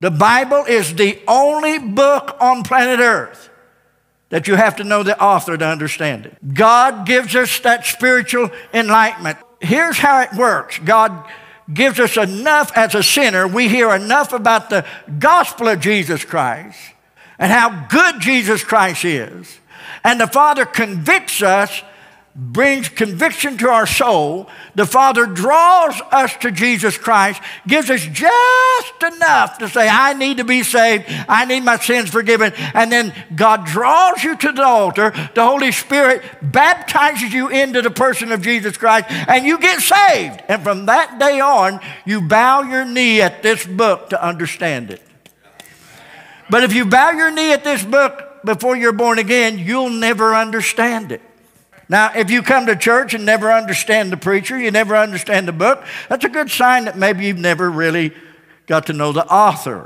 The Bible is the only book on planet Earth that you have to know the author to understand it. God gives us that spiritual enlightenment. Here's how it works God gives us enough as a sinner, we hear enough about the gospel of Jesus Christ and how good Jesus Christ is. And the Father convicts us brings conviction to our soul. The Father draws us to Jesus Christ, gives us just enough to say, I need to be saved, I need my sins forgiven. And then God draws you to the altar. The Holy Spirit baptizes you into the person of Jesus Christ, and you get saved. And from that day on, you bow your knee at this book to understand it. But if you bow your knee at this book before you're born again, you'll never understand it. Now, if you come to church and never understand the preacher, you never understand the book, that's a good sign that maybe you've never really got to know the author.